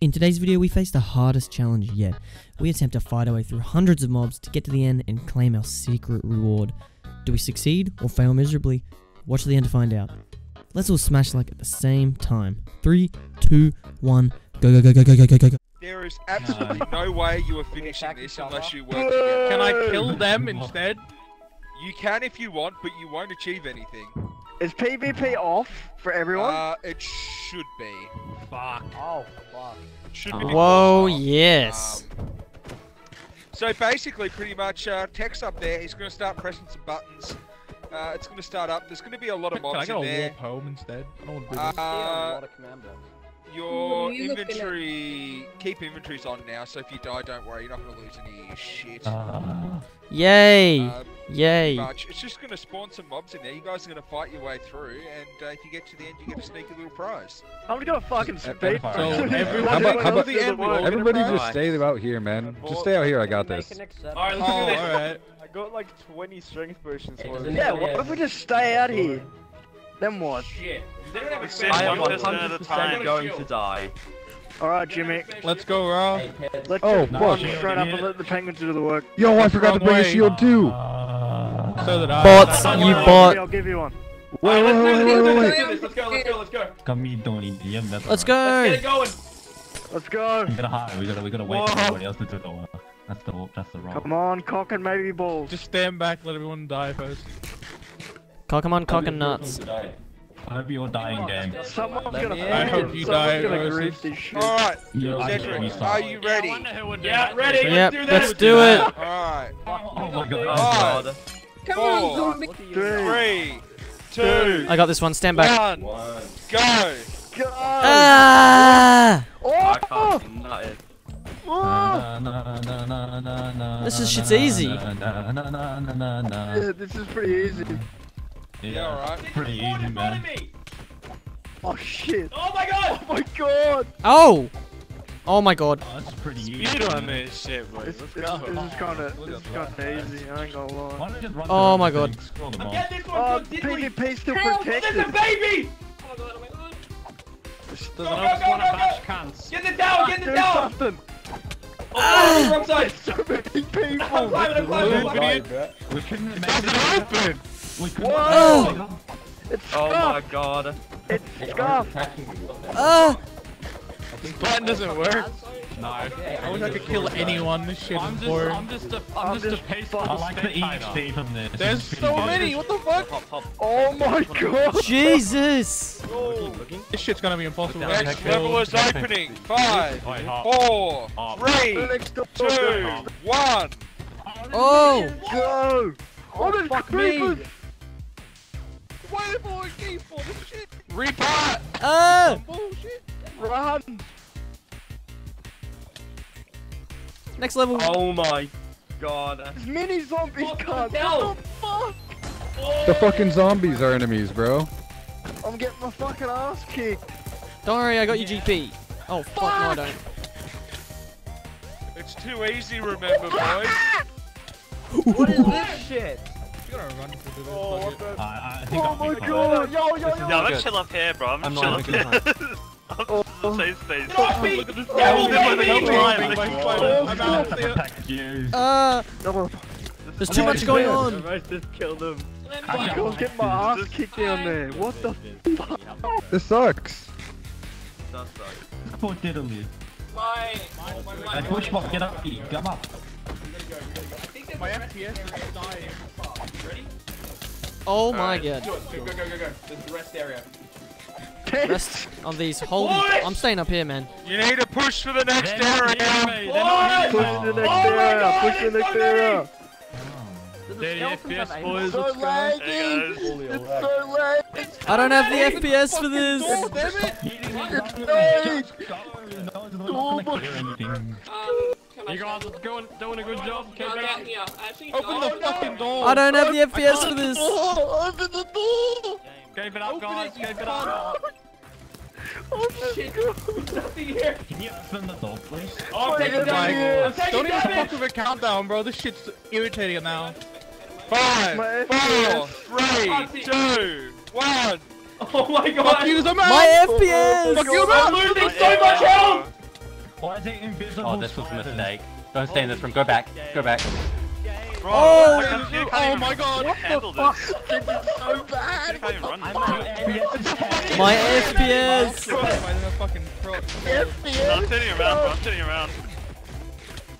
In today's video, we face the hardest challenge yet. We attempt to fight our way through hundreds of mobs to get to the end and claim our secret reward. Do we succeed or fail miserably? Watch the end to find out. Let's all smash like at the same time. Three, two, one, go go go go go go go go. go. There is absolutely no way you are finishing this unless you work Can. I kill them instead? You can if you want, but you won't achieve anything. Is PvP off for everyone? Uh, it should be. Fuck. oh, fuck. It should be. Whoa, because yes. um, so basically, pretty much, uh, text up there. He's going to start pressing some buttons. Uh, it's going to start up. There's going to be a lot of Can I get in a there. warp home instead? I don't want to do this. Uh, your What are you looking at? inventory, keep inventories on now. So if you die, don't worry. You're not going to lose any of your shit. Yay! Uh, Yay! much. It's just going to spawn some mobs in there. You guys are going to fight your way through, and uh, if you get to the end, you get a sneaky little prize. I'm gonna go fucking So speed. So Everyone everyone, How about- how about- the end, we all work. get a Everybody just stay out here, man. Just stay out here. I got this. Alright, let's Oh, do this. alright. I got like 20 strength potions for doesn't it. Yeah, what if we just stay out here? Then what? Shit. I am one 100% going to die. Alright, Jimmy. Let's go, Raw. Let's Oh, just fuck. march straight up and let the penguins do the work. Yo, I forgot to bring a shield too. Uh, so that I. Bots, I- you I'll bot. I'll give you one. Wait, wait, wait, wait, wait, wait, wait. Let's go, let's go, let's go. Kami don't need the that's Let's Get go! it going. Let's go. We gotta hide. We gotta we gotta wait for Whoa. everybody else to do the work. That's the that's the wrong. Come on, cock and maybe balls. Just stand back, let everyone die first. Cock 'em on cock and nuts. I hope you're dying, game. Someone's gonna I hope you someone's die, gonna Roses. grief this shit. All right, You Cedric, are you ready? Yeah, ready. Yep, let's do this. let's do it! All right, Oh my god. Five, Come on, Four. zombie. Three, three, two, I got this one, stand back. one, go! go! Ah! Oh! Na, This is- shit's easy. Yeah, this is pretty easy. Yeah, all right. Pretty easy, man. me. Oh shit! Oh my god. Oh my god! Oh! Oh my god. Oh, that's pretty easy. Speed on man. this shit, boy. This, this, this is kinda, this is kinda easy, I ain't gonna lie. Why don't we just run Oh my God. I'm all. getting this one uh, Oh, from Diddley. PvP still Help, there's a baby. Oh my god, oh my god. Go, go, go, go, go. Get the down, get the Do down. something! Oh, wrong side. So many people! I'm climbing, I'm climbing, I'm climbing. We couldn't make it open. We couldn't. Whoa! It's Oh my god. It's scuffed! Ah! This button doesn't work. No. I wish I could kill anyone. This shit I'm just. I'm just a, I'm I'm just just a peaceful. I like the EXP from this. There's so pretty many. What the fuck? Hop, hop. Oh my god! Jesus! This shit's gonna be impossible. to Next kill. level is opening. Five, Wait, four, Hop. three, Next door! two, one. Oh! Go! Oh, there's fuck me. Creepers! Why the boy keep for this shit? Repart. Ah! Bullshit. Run! Next level. Oh my god. There's mini zombies, What the cunt! hell? What The fucking zombies are enemies, bro. I'm getting my fucking ass kicked! Don't worry, I got your GP. Oh, fuck, no, I don't. It's too easy, remember, boys. What is this shit? You're gonna run through the oh, what the... Uh, I think oh I'll my god! Yo, yo, yo! Yo, no, let's chill up here, bro. I'm, I'm chill up here. I'm oh. safe space. Not me! Look at this guy holding my knee. I'm out. See ya. Uh, there's too oh much going on. I just killed him. I can't get my ass kicked down there. What the fuck? This sucks. It does suck. This poor diddly. Why? Hey, push box, get up, Come up. My FPS is dying. Oh my god. Go, go, go, go, go. There's the rest area. Rest on these holy. Boys! I'm staying up here, man. You need to push for the next They're area. hitting me, they're not Push hitting the next Oh area! God, Push the next so area! Dirty FPS boys, So let's laggy! It's so laggy! I don't have the FPS for this. Hitting me. It's Just late! go. No, we're not gonna clear anything. Can I You guys are going, doing a good job. Can I Keep it up. here? Actually, Open the no. fucking door. I don't have the FPS for this. Open the door! Keep it up, Open guys. it, Keep it up. Oh shit! Nothing here. Can you open the door, please? Oh, I'm taking Like, damage. I'm Don't even fuck with a countdown, bro. This shit's irritating now. Five, My four, FPS. three, two, one. Oh my god. Fuck you, the man. My FPS. Fuck you, I'm losing so much health. Why is it invisible? Oh, this was a mistake. Don't stay in this room. Go back. Go back. Bro, Oh, I can't, you oh my god. handle this. so bad. You can't even run this. My FPS! My fucking throat. I'm turning around, bro. I'm turning around.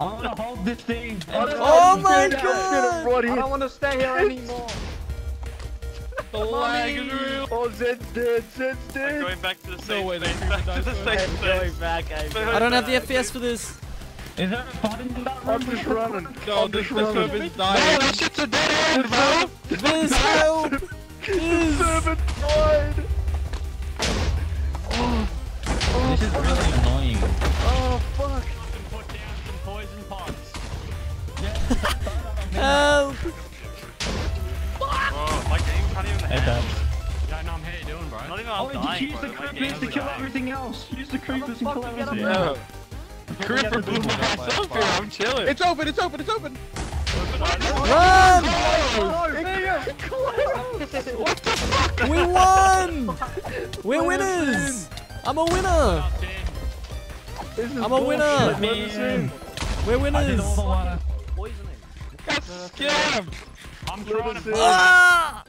I want to hold this thing. Oh my god! I don't want to stay here anymore. The lag is real. Oh, Zed's dead. Zed's I'm going back to the No way, space. Back to the died safe space. back, I don't have the FPS for this. Is there a button in that room? I'm just running. No, I'm the, just the running. server's dying. that shit's a dead end, bro. Viz, help! Viz! Server died. Oh, This is really annoying. Creepers and kill fuck we everything. Creeper blew myself here. I'm chilling. It's open. It's open. It's open. Run! What We won! We're winners! I'm a winner! I'm a winner. bullshit. Let us. We're winners! did all the water. Poisoning. That's scam. I'm trying to. Ah!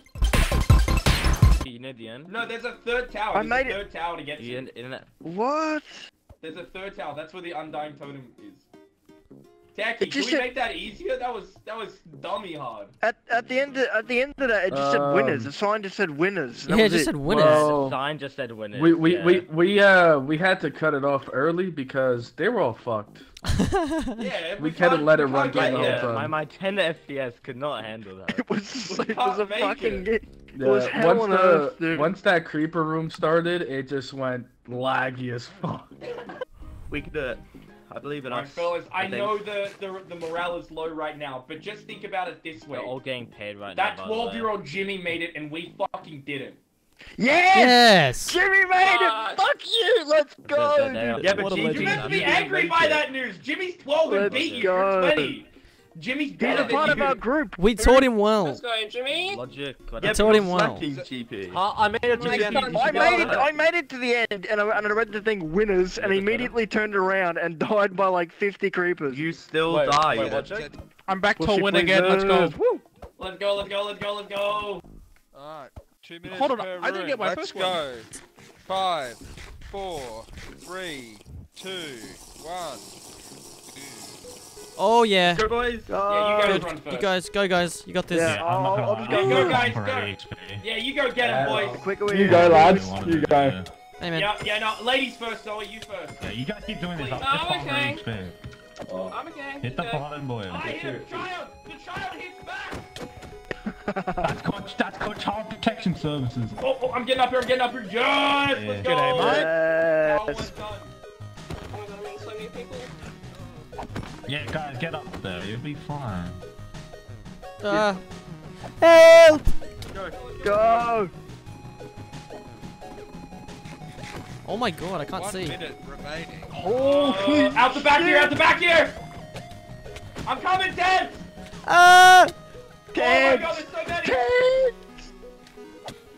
In. You know the end? No, there's a third tower. I There's made a it. third tower to get The to. end, internet. What? There's a third tower. That's where the undying totem is. Tacky, can we said- make that easier? That was that was dummy hard. At at the end of, at the end of that, it just said winners. Um, The sign just said winners. That Yeah, it just it. said winners. Well, Sign just said winners. we we, yeah. we we uh we had to cut it off early because they were all fucked. Yeah, We can't- couldn't let it run can't get the whole there. My, time. my 10 FPS could not handle that. It was We it was a fucking. it. It was Yeah, hell once on the earth, dude. once that creeper room started, it just went laggy as fuck. We can do it. I believe in Alright, us. fellas, I, think. know the, the the morale is low right now, but just think about it this way. We're all getting paid right That now. by the way. 12 year old Jimmy made it, and we fucking didn't. Yes! Yes! Jimmy made it! Fuck you! Let's go! They're- they're- dude. Yeah, but Jimmy- You legend. must be angry by it. that news. Jimmy's 12 and Let's beat you. go. You're 20. Jimmy's He's better a part of our group. We taught him well. Let's go, Jimmy. Logic. I taught him well. GP. Uh, I made it to the end. I made it. I made it to the end, and I, and I read the thing "winners," and immediately turned around and died by like 50 creepers. You still Wait, die. wait, Logic. I'm back to she win again. Let's go. Woo! Let's go, let's go, let's go, let's go. Alright, two minutes Hold on, per I didn't get my Let's first go. Five, four, three, two, one. Oh yeah. Go, boys. Yeah, you guys Good. You guys, go guys. You got this. Yeah. Yeah, I'm not I'll- gonna I'll just lie. go I'm first. going for Guys, HP. Yeah, you go get him, boys. the quicker we You go, lads. What You go. Hey man. Yeah, yeah, no, ladies first, Zoe, you first. Yeah, you guys keep doing this. I'll Oh, just farm okay. HP. I'm okay. Hit the Okay. bottom, boy. I hit the child! The child hits back! That's called, that's called child protection services. Oh, oh, I'm getting up here, I'm getting up here. Yes! Let's go! G'day, mate. That Yes. Yeah, guys, get up there. You'll be fine. Uh, help! Go! Oh my god, I can't One see. minute remaining. Holy Uh, out the back here, out the back here! I'm coming, Ted! Ah! Oh my god, there's so many! Ted!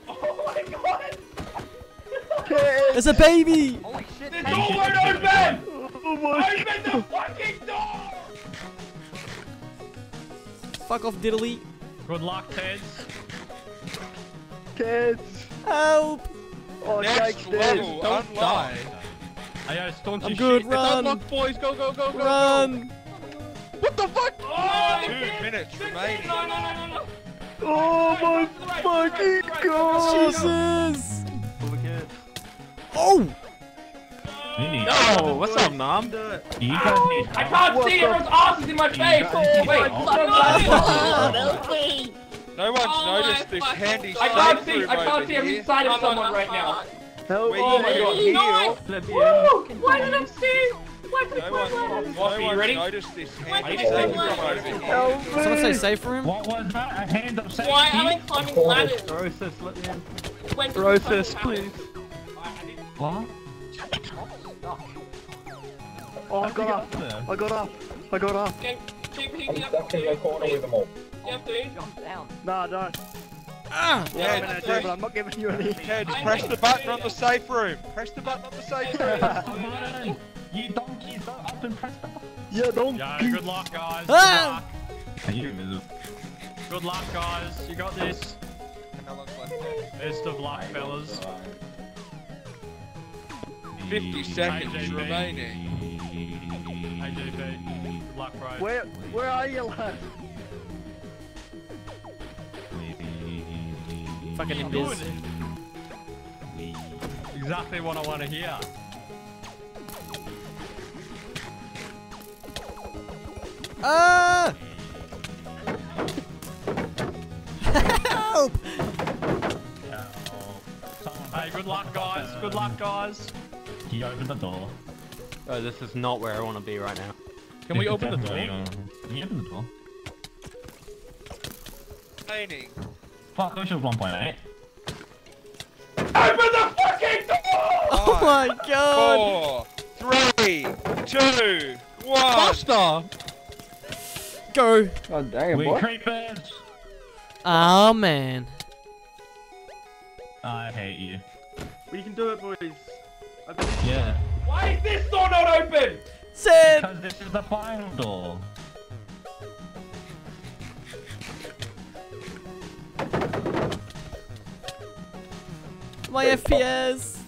Oh my god! Ted! There's a baby! Holy This door won't open! Oh my Open the fucking door! Fuck off, diddly. Good luck, Ted. Ted! Help! Oh, Next Jake's dead. level, Don't unlocked. Hey, yo, staunch I'm your good, shit. It's run! unlocked, boys. Go, go, go, go, Run! What the fuck? Oh, oh Two the minutes The remaining. No, no, no, no, no! Oh my fucking god! Jesus! Oh! Really? Yo, what's up, Nom? You guys need I can't What see, the- everyone's ass is in my face! Oh, wait! No one's Oh noticed this fucking handy God. I can't see, I can't see every here. side of I'm someone right now. Help Where Oh my god. heal. Woo! Why did I see? Why could No I one, no Are you ready? noticed this Why handy I safe play room one? over here. Help me! Someone say safe room? What was that? A hand of safety? Why am I climbing ladders? Process, let me in. When Process, please. What? Oh, I How'd you got up. up? I got up. I got up. happen? Keep picking up the food. corner with them all. You have food? Nah, don't. Ah! Yeah, I'm Ted, do, but I'm not giving you any. Ted, press the button on the safe room. Press the button on the safe room. Come on. You donkey, go up and press the button. Yeah, don't. Yeah, good luck, guys. Good Ah! luck. Are you? Good luck, guys. You got this. How long's left there? Best of luck, fellas. 50 seconds AJB. remaining. AJB. Good luck, bro. Where, where are you, lad? Fucking Keep invis. Exactly what I want to hear. Ah! Help! Hey, good luck, guys. Good luck, guys. He opened the door. Oh, this is not where I want to be right now. Can we open the door? Can you open the door? Remaining. Fuck, I should have 1.8. Open the fucking door! Oh my god! Four, three, two, one. Faster! Go! God damn, We boy. creepers! Oh man. I hate you. We can do it, boys. Yeah. Why is this door not open? Sid! Because this is the final door. My FPS!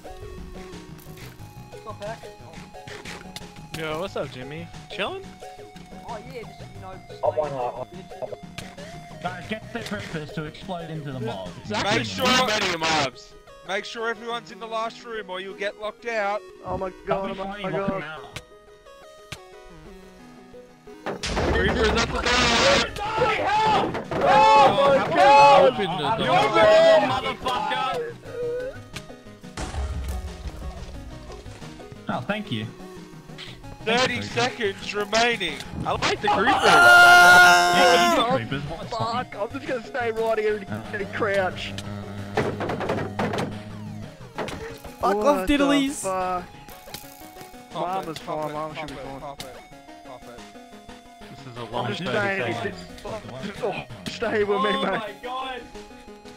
Yo, what's up, Jimmy? Chilling? Oh yeah, just you know. Uh, Guys, get the creepers to explode into the mob. Make sure, many mobs. Make sure everyone's in the last room or you'll get locked out. Oh my That'll god, be oh funny my walking god. out. Creepers at the door! Die, help! Oh, oh my God! Open the You door. open it! motherfucker! Oh, thank you. 30 seconds remaining. I like the creepers. Ah! Yeah, Oh, creepers. Fuck, I'm just gonna stay right here and, and crouch. Fuck What off, the diddlies! fuck? Pop Mom it, is pop fine, it, mom should be it. Pop it, pop it. This is a I'm long just 30 staying here. seconds. Oh, stay with me, Oh mate. my god!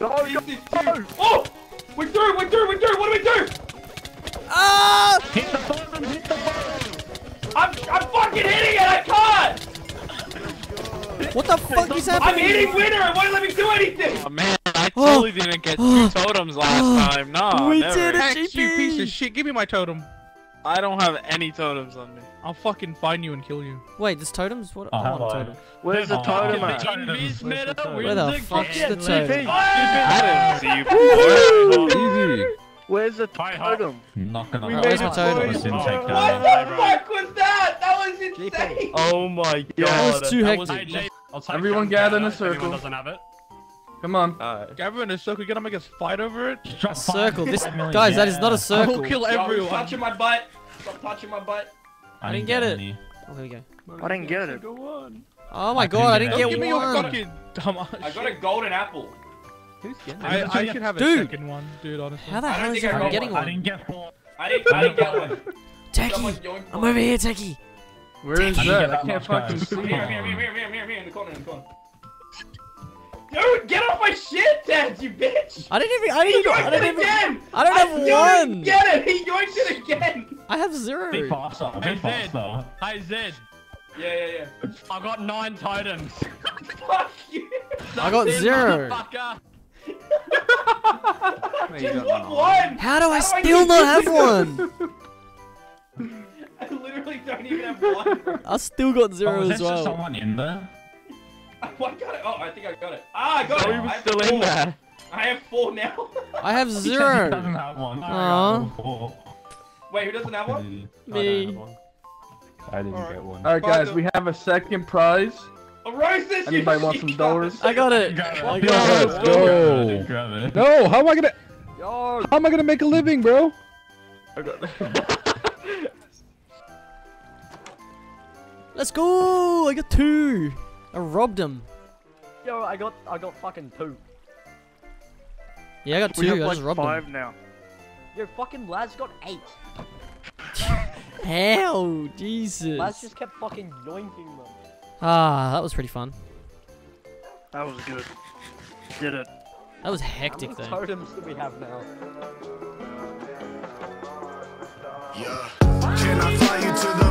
Oh, no. Oh! We're through, we're through, we're through! What do we do? Ah! Hit the bottom, hit the bottom! I'm, I'm fucking hitting it! I can't! What the fuck is happening? I'm happening? hitting winner! It won't let me do anything! Oh man, I Oh. Oh. totally didn't get two oh. totems last oh. time. No, We never. did it, Hex, you piece of shit. Give me my totem. I don't have any totems on me. I'll fucking find you and kill you. Wait, there's totems? What? Uh-huh. Oh, I want a totem. Where's the Oh, totem at? Where the wins fuck's the again. totem? I didn't see you. Easy. Where's the Hi, hi. totem? Not gonna lie. Where's my it, totem? boys. What the fuck was that? That was insane! Oh my god. That was too hectic. AJ. I'll take Everyone gather in a if anyone circle. doesn't have it. Come on. Alright. Gather in a circle. You gonna make us fight over it? A circle. This million, guys, that is not a yeah. I will kill Yo, you're everyone. touching my butt! Stop touching my butt! I didn't get it. Oh, here we go. I didn't get it. Oh my I god, I didn't get get Don't give me your one. fucking dumb ass I got a golden apple. Who's getting I, it? I should have a Dude. second one, dude. Honestly. How the hell is think I everyone got getting I didn't get four. I didn't, I didn't get one. Techie, I'm over here, Techie. Where is I that? I can't fucking see. Here, here, here, here, here, here, here, in the corner, in the corner. Dude, get off my shit, Dad, you bitch! I didn't even. I didn't even. I yoinked didn't even. again! I don't have one. Get it! He yoinked it again! I have Be zero. faster, Hey, be Zed. faster. Hey, Zed. Yeah, yeah, yeah. I got nine totems. Fuck you! I got That's it, zero. Just want one! How do I How do I still not have one? I literally don't even have one. I still got Oh, zero is as there just well. someone in there? Oh, I got it. Oh, I think I got it. Ah, I got Oh, it. he was I have still in four. there. I have four now. I have He said He zero. doesn't have one. Aw. Oh, Wait, who doesn't have one? Me. I didn't Alright. get one. Alright, guys, we have a second prize. Oh, roast this, you Anybody want some shit dollars? I got it. Got it. I Yeah, got Let's it. go. Grab it. No, how am I gonna? How am I gonna make a living, bro? Let's go. I got two. I robbed him. Yo, I got, I got fucking two. Yeah, I got We two. have I like just robbed five him. now. Yo, fucking Laz got eight. Hell, Jesus. Laz just kept fucking yoinking them. Ah, that was pretty fun. That was good. Did it. That was How hectic many though. totems do we have now? Yeah. Can I fly fly you to the